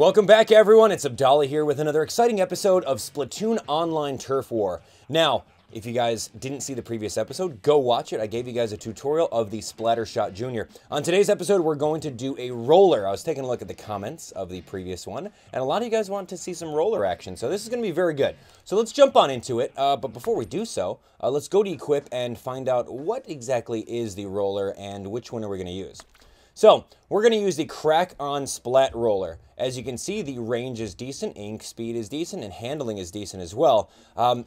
Welcome back, everyone. It's Abdallah here with another exciting episode of Splatoon Online Turf War. Now, if you guys didn't see the previous episode, go watch it. I gave you guys a tutorial of the Splattershot Junior. On today's episode, we're going to do a roller. I was taking a look at the comments of the previous one, and a lot of you guys want to see some roller action, so this is going to be very good. So let's jump on into it, uh, but before we do so, uh, let's go to Equip and find out what exactly is the roller and which one are we going to use. So, we're going to use the Krak-On Splat Roller. As you can see, the range is decent, ink speed is decent, and handling is decent as well. Um,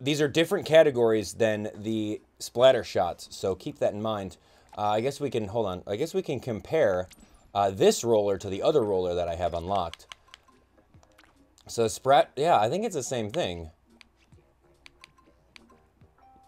these are different categories than the splatter shots, so keep that in mind. Uh, I guess we can, hold on, I guess we can compare uh, this roller to the other roller that I have unlocked. So Sprat, yeah, I think it's the same thing.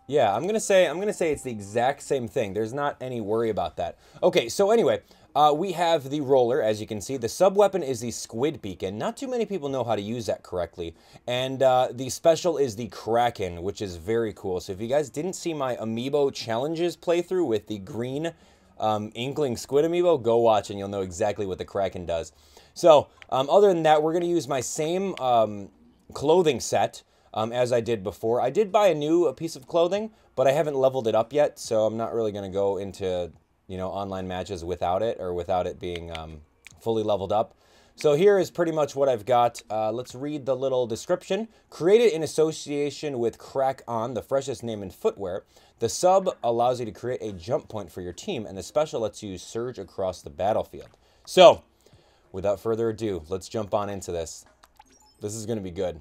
Yeah, I'm gonna say I'm gonna say it's the exact same thing. There's not any worry about that. Okay, so anyway, uh, we have the roller, as you can see. The sub-weapon is the Squid Beacon. Not too many people know how to use that correctly. And uh, the special is the Kraken, which is very cool. So if you guys didn't see my Amiibo Challenges playthrough with the green um, Inkling Squid Amiibo, go watch and you'll know exactly what the Kraken does. So, um, other than that, we're going to use my same um, clothing set um, as I did before. I did buy a new piece of clothing, but I haven't leveled it up yet, so I'm not really going to go into you know online matches without it or without it being um, fully leveled up. So here is pretty much what I've got. Uh, let's read the little description. Created in association with Krak-On, the freshest name in footwear, the sub allows you to create a jump point for your team, and the special lets you surge across the battlefield. So, without further ado, let's jump on into this. This is going to be good.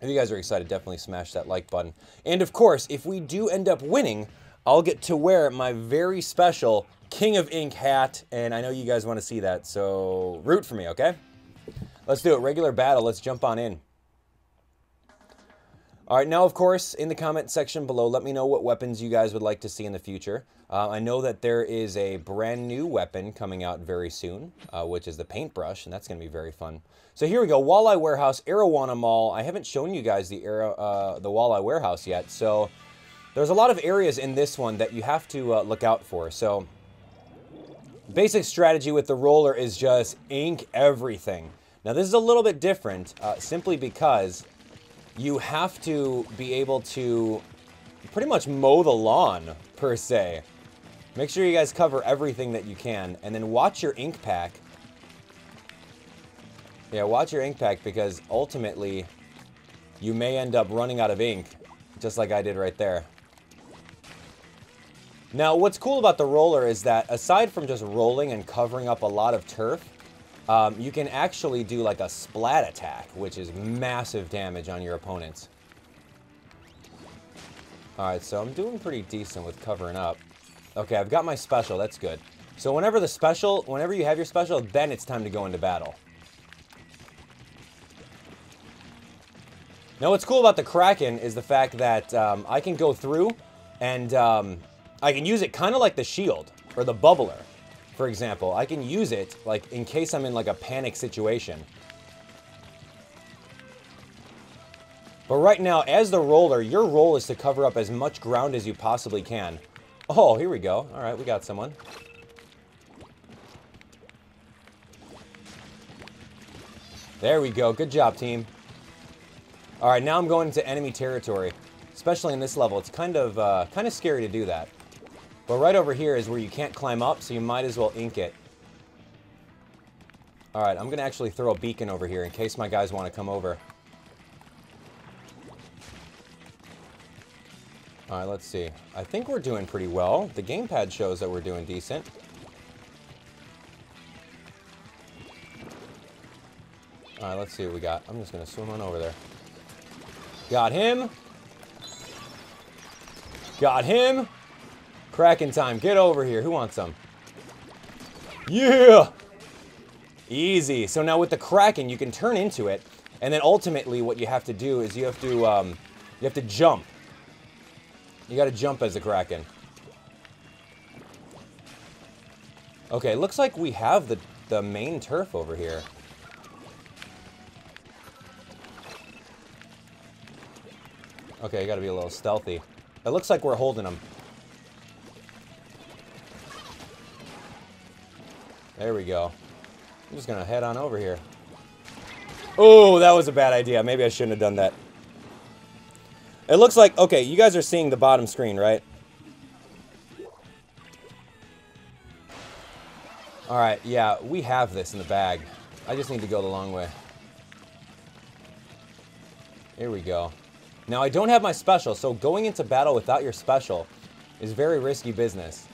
If you guys are excited, definitely smash that like button. And of course, if we do end up winning, I'll get to wear my very special King of Ink hat, and I know you guys want to see that, so root for me, okay? Let's do it. Regular battle. Let's jump on in. All right, now, of course, in the comment section below, let me know what weapons you guys would like to see in the future. Uh, I know that there is a brand new weapon coming out very soon, uh, which is the paintbrush, and that's going to be very fun. So here we go, Walleye Warehouse, Arowana Mall. I haven't shown you guys the, uh, the Walleye Warehouse yet, so there's a lot of areas in this one that you have to uh, look out for. So basic strategy with the roller is just ink everything. Now this is a little bit different, uh, simply because you have to be able to pretty much mow the lawn, per se. Make sure you guys cover everything that you can, and then watch your ink pack. Yeah, watch your ink pack, because ultimately, you may end up running out of ink, just like I did right there. Now, what's cool about the roller is that, aside from just rolling and covering up a lot of turf, um, you can actually do like a splat attack, which is massive damage on your opponents. Alright, so I'm doing pretty decent with covering up. Okay, I've got my special, that's good. So whenever the special, whenever you have your special, then it's time to go into battle. Now what's cool about the Kraken is the fact that um, I can go through and um, I can use it kind of like the shield, or the bubbler for example, I can use it like in case I'm in like a panic situation. But right now, as the roller, your role is to cover up as much ground as you possibly can. Oh, here we go. All right, we got someone. There we go. Good job, team. All right, now I'm going into enemy territory. Especially in this level, it's kind of uh, kind of scary to do that. But right over here is where you can't climb up, so you might as well ink it. Alright, I'm going to actually throw a beacon over here in case my guys want to come over. Alright, let's see. I think we're doing pretty well. The gamepad shows that we're doing decent. Alright, let's see what we got. I'm just going to swim on over there. Got him. Got him. Kraken time. Get over here. Who wants some? Yeah! Easy. So now with the Kraken, you can turn into it, and then ultimately what you have to do is you have to, um, you have to jump. You gotta jump as a Kraken. Okay, looks like we have the, the main turf over here. Okay, you gotta be a little stealthy. It looks like we're holding them. There we go. I'm just gonna head on over here. Oh, that was a bad idea. Maybe I shouldn't have done that. It looks like, okay, you guys are seeing the bottom screen, right? Alright, yeah, we have this in the bag. I just need to go the long way. Here we go. Now, I don't have my special, so going into battle without your special is very risky business.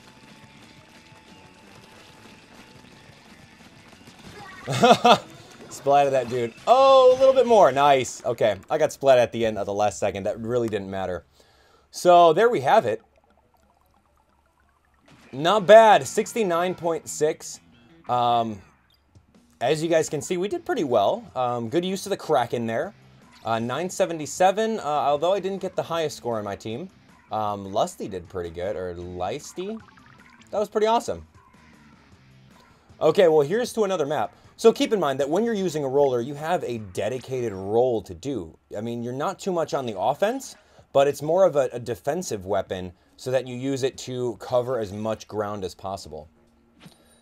Splat that dude. Oh, a little bit more. Nice. Okay, I got splat at the end of the last second. That really didn't matter. So, there we have it. Not bad. 69.6. Um, as you guys can see, we did pretty well. Um, good use of the Kraken there. Uh, 977, uh, although I didn't get the highest score on my team. Um, Lusty did pretty good, or Leisty. That was pretty awesome. Okay, well, here's to another map. So keep in mind that when you're using a roller, you have a dedicated role to do. I mean, you're not too much on the offense, but it's more of a, a defensive weapon so that you use it to cover as much ground as possible.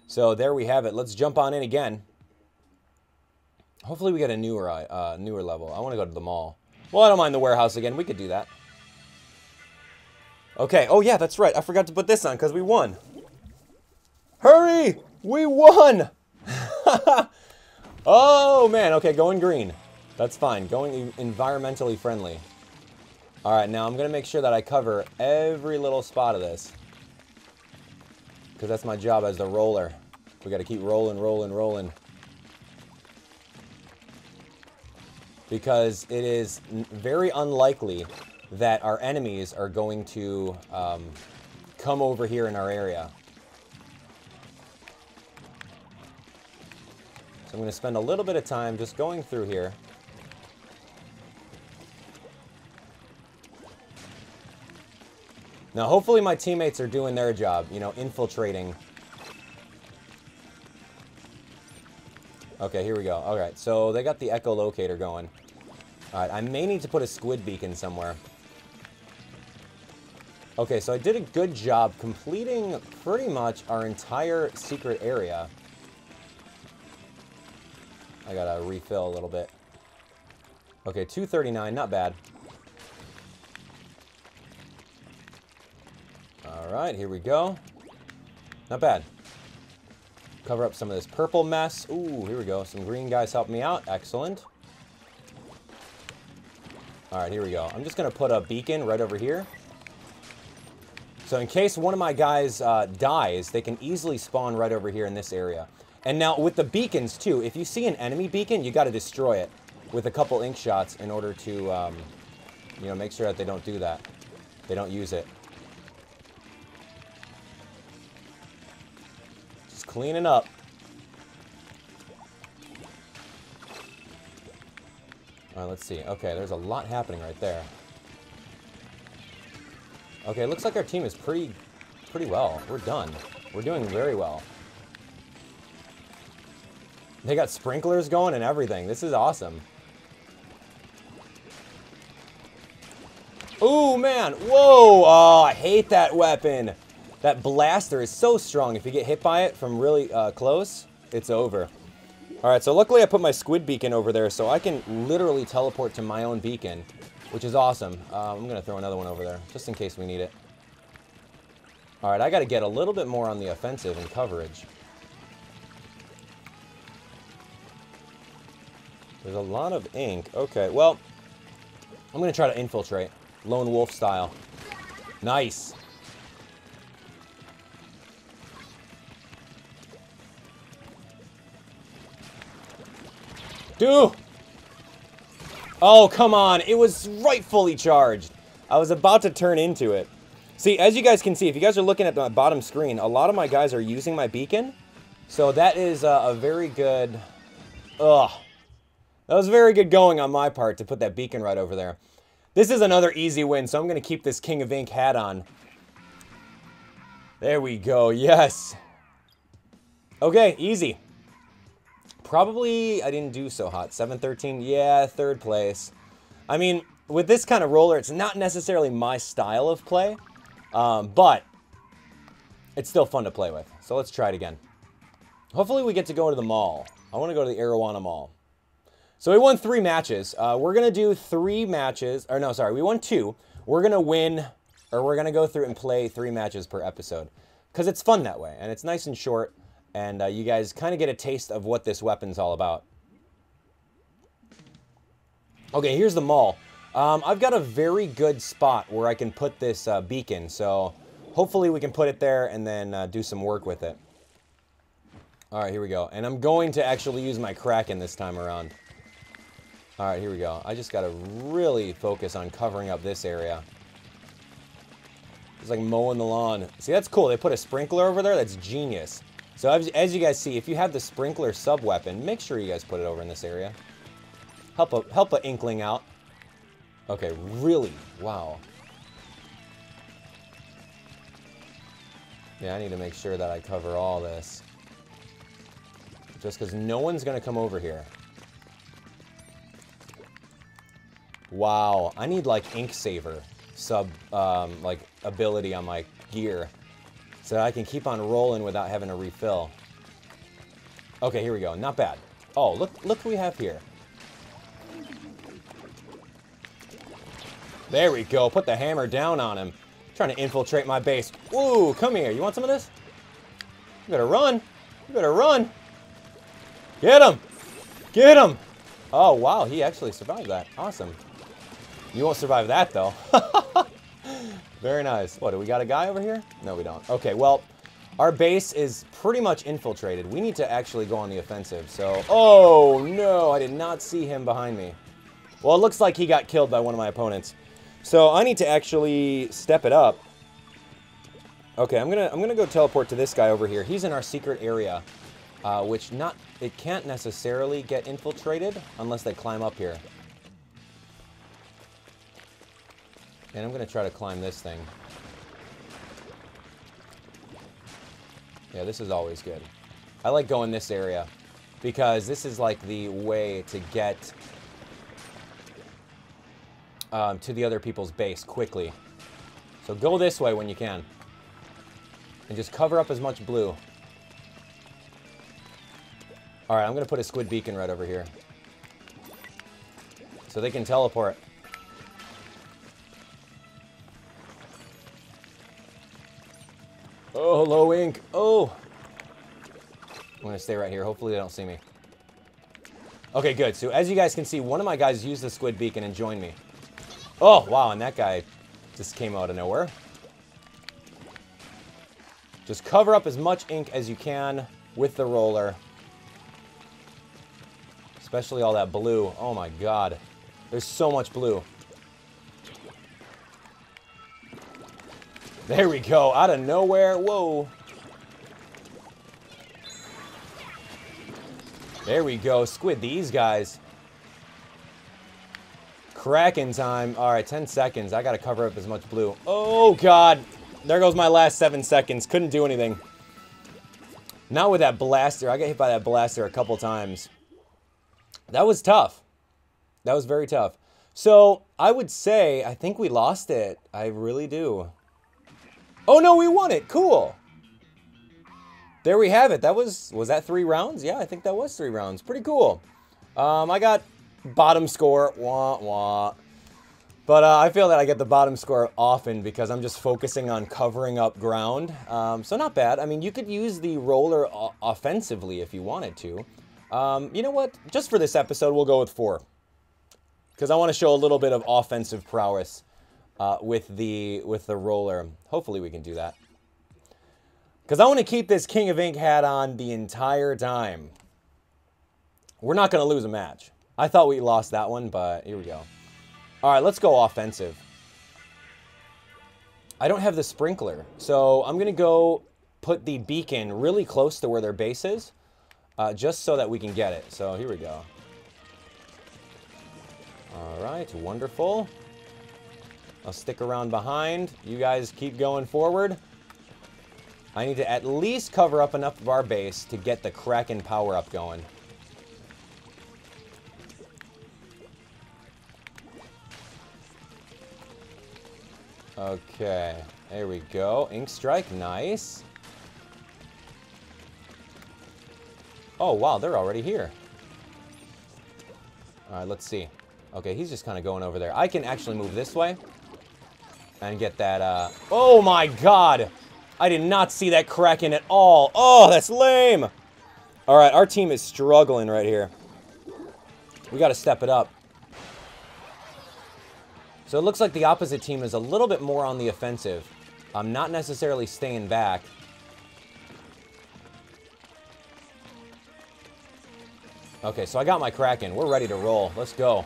So there we have it. Let's jump on in again. Hopefully we get a newer uh, newer level. I want to go to the mall. Well, I don't mind the warehouse again. We could do that. Okay. Oh, yeah, that's right. I forgot to put this on because we won. Hurry! We won! oh, man. Okay, going green. That's fine. Going environmentally friendly. All right, now I'm going to make sure that I cover every little spot of this. Because that's my job as the roller. We got to keep rolling, rolling, rolling. Because it is very unlikely that our enemies are going to um, come over here in our area. I'm going to spend a little bit of time just going through here. Now, hopefully my teammates are doing their job, you know, infiltrating Okay, here we go. All right, so they got the echolocator going. All right, I may need to put a squid beacon somewhere. Okay, so I did a good job completing pretty much our entire secret area. I gotta refill a little bit. Okay, 239, not bad. Alright, here we go. Not bad. Cover up some of this purple mess. Ooh, here we go. Some green guys help me out. Excellent. Alright, here we go. I'm just to put a beacon right over here. So in case one of my guys uh, dies, they can easily spawn right over here in this area. And now with the beacons too, if you see an enemy beacon, you got to destroy it with a couple ink shots in order to, um, you know, make sure that they don't do that. They don't use it. Just cleaning up. Alright, let's see. Okay, there's a lot happening right there. Okay, it looks like our team is pretty, pretty well. We're done. We're doing very well. They got sprinklers going and everything. This is awesome. Oh, man. Whoa. Oh, I hate that weapon. That blaster is so strong. If you get hit by it from really uh, close, it's over. Alright, so luckily I put my squid beacon over there, so I can literally teleport to my own beacon, which is awesome. Uh, I'm going to throw another one over there, just in case we need it. Alright, I got to get a little bit more on the offensive and coverage. There's a lot of ink. Okay, well, I'm going to try to infiltrate. Lone wolf style. Nice. Dude! Oh, come on. It was rightfully charged. I was about to turn into it. See, as you guys can see, if you guys are looking at the bottom screen, a lot of my guys are using my beacon. So that is uh, a very good... Ugh. That was very good going on my part to put that beacon right over there. This is another easy win, so I'm going to keep this King of Ink hat on. There we go. Yes. Okay, easy. Probably, I didn't do so hot. 713, yeah, third place. I mean, with this kind of roller, it's not necessarily my style of play, um, but it's still fun to play with. So let's try it again. Hopefully we get to go to the mall. I want to go to the Arowana Mall. So we won three matches. Uh, we're going to do three matches. Or no, sorry. We won two. We're going to win, or we're going to go through and play three matches per episode. Because it's fun that way. And it's nice and short. And uh, you guys kind of get a taste of what this weapon's all about. Okay, here's the mall. Um, I've got a very good spot where I can put this uh, beacon, so hopefully we can put it there and then uh, do some work with it. All right, here we go. And I'm going to actually use my Kraken this time around. All right, here we go. I just got to really focus on covering up this area. It's like mowing the lawn. See, that's cool. They put a sprinkler over there. That's genius. So as, you guys see, if you have the sprinkler sub-weapon, make sure you guys put it over in this area. Help a, help a inkling out. Okay, really? Wow. Yeah, I need to make sure that I cover all this. Just because no one's going to come over here. Wow, I need like ink saver sub um, like ability on my gear so that I can keep on rolling without having to refill. Okay, here we go. Not bad. Oh, look look what we have here. There we go. Put the hammer down on him. Trying to infiltrate my base. Ooh, come here. You want some of this? You better run. You better run. Get him. Get him. Oh, wow. He actually survived that. Awesome. You won't survive that, though. Very nice. What, do we got a guy over here? No, we don't. Okay, well, our base is pretty much infiltrated. We need to actually go on the offensive, so... Oh, no. I did not see him behind me. Well, it looks like he got killed by one of my opponents. So I need to actually step it up. Okay, I'm gonna I'm gonna go teleport to this guy over here. He's in our secret area, uh, which not it can't necessarily get infiltrated unless they climb up here. And I'm gonna try to climb this thing. Yeah, this is always good. I like going this area because this is like the way to get um, to the other people's base quickly. So go this way when you can. And just cover up as much blue. Alright, I'm going to put a squid beacon right over here. So they can teleport. Low ink. Oh! I'm going to stay right here. Hopefully they don't see me. Okay, good. So as you guys can see, one of my guys used the squid beacon and joined me. Oh, wow, and that guy just came out of nowhere. Just cover up as much ink as you can with the roller. Especially all that blue. Oh my god. There's so much blue. There we go. Out of nowhere. Whoa. There we go. Squid these guys. Kraken time. All right, 10 seconds. I got to cover up as much blue. Oh, God. There goes my last seven seconds. Couldn't do anything. Not with that blaster. I got hit by that blaster a couple times. That was tough. That was very tough. So, I would say, I think we lost it. I really do. Oh, no, we won it. Cool. There we have it. That was, was that three rounds? Yeah, I think that was three rounds. Pretty cool. Um, I got bottom score, wah, wah. But uh, I feel that I get the bottom score often because I'm just focusing on covering up ground. Um, so not bad. I mean, you could use the roller offensively if you wanted to. Um, you know what? Just for this episode, we'll go with four. Because I want to show a little bit of offensive prowess uh, with, the, with the roller. Hopefully we can do that. Because I want to keep this King of Ink hat on the entire time. We're not going to lose a match. I thought we lost that one, but here we go. All right, let's go offensive. I don't have the sprinkler, so I'm going to go put the beacon really close to where their base is, uh, just so that we can get it. So here we go. All right, wonderful. I'll stick around behind. You guys keep going forward. I need to at least cover up enough of our base to get the Kraken power-up going. Okay, there we go. Ink Strike, nice. Oh, wow, they're already here. All right, let's see. Okay, he's just kind of going over there. I can actually move this way and get that, uh... Oh, my God! I did not see that Kraken at all. Oh, that's lame! All right, our team is struggling right here. We got to step it up. So it looks like the opposite team is a little bit more on the offensive. I'm not necessarily staying back. Okay, so I got my Kraken. We're ready to roll. Let's go.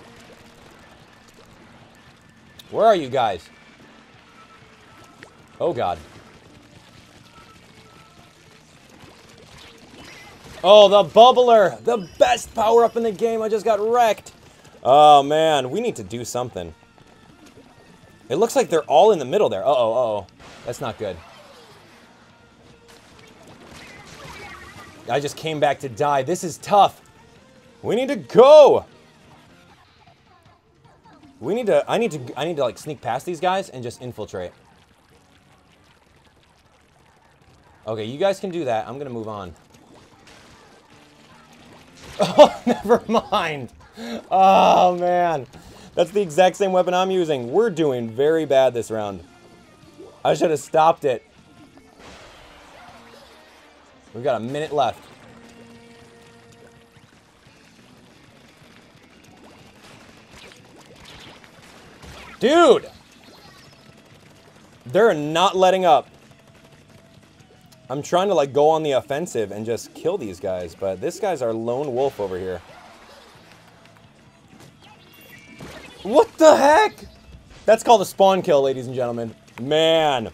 Where are you guys? Oh, God. Oh, the Bubbler! The best power-up in the game. I just got wrecked. Oh, man. We need to do something. It looks like they're all in the middle there. Uh-oh, uh-oh. That's not good. I just came back to die. This is tough. We need to go. We need to, I need to, I need to like sneak past these guys and just infiltrate. Okay, you guys can do that. I'm going to move on. Oh, never mind. Oh, man. That's the exact same weapon I'm using. We're doing very bad this round. I should have stopped it. We've got a minute left. Dude! They're not letting up. I'm trying to like go on the offensive and just kill these guys, but this guy's our lone wolf over here. What the heck? That's called a spawn kill, ladies and gentlemen. Man.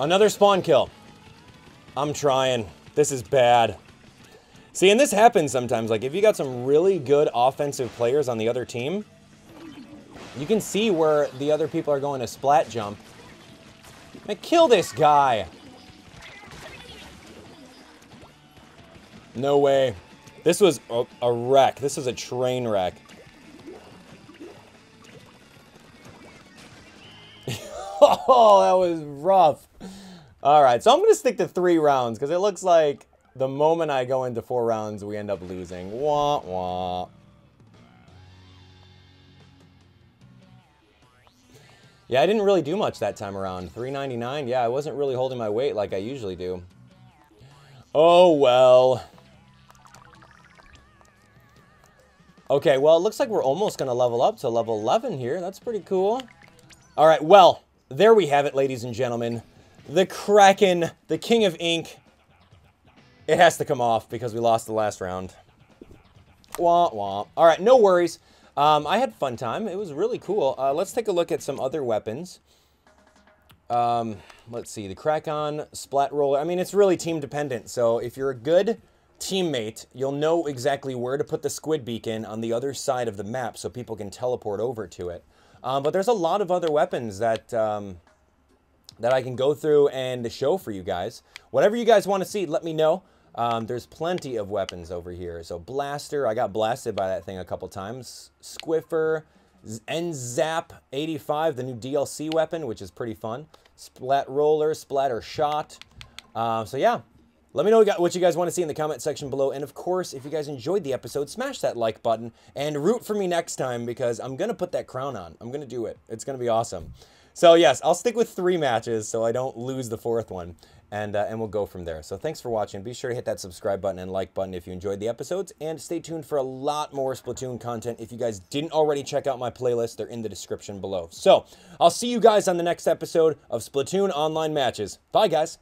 Another spawn kill. I'm trying. This is bad. See, and this happens sometimes. Like, if you got some really good offensive players on the other team, you can see where the other people are going to splat jump. Man, kill this guy. No way. This was a, a wreck. This is a train wreck. oh, that was rough. All right, so I'm going to stick to three rounds because it looks like the moment I go into four rounds, we end up losing. Wah, wah. Yeah, I didn't really do much that time around. 399, yeah, I wasn't really holding my weight like I usually do. Oh, well. Okay, well, it looks like we're almost going to level up to level 11 here. That's pretty cool. All right, well, there we have it, ladies and gentlemen the Kraken, the King of Ink. It has to come off because we lost the last round. Wah, wah. All right, no worries. Um, I had fun time. It was really cool. Uh, let's take a look at some other weapons. Um, let's see, the Krak-On, Splat Roller. I mean, it's really team dependent. So if you're a good teammate, you'll know exactly where to put the squid beacon on the other side of the map so people can teleport over to it. Um, but there's a lot of other weapons that... Um, that I can go through and show for you guys. Whatever you guys want to see, let me know. Um, there's plenty of weapons over here. So Blaster, I got blasted by that thing a couple times. Squiffer, N-Zap 85, the new DLC weapon, which is pretty fun. Splat Roller, Splatter Shot. Uh, so yeah, let me know what you guys want to see in the comment section below. And of course, if you guys enjoyed the episode, smash that like button and root for me next time because I'm going to put that crown on. I'm going to do it. It's going to be awesome. So yes, I'll stick with three matches so I don't lose the fourth one. And, uh, and we'll go from there. So thanks for watching. Be sure to hit that subscribe button and like button if you enjoyed the episodes. And stay tuned for a lot more Splatoon content. If you guys didn't already check out my playlist, they're in the description below. So I'll see you guys on the next episode of Splatoon Online Matches. Bye, guys.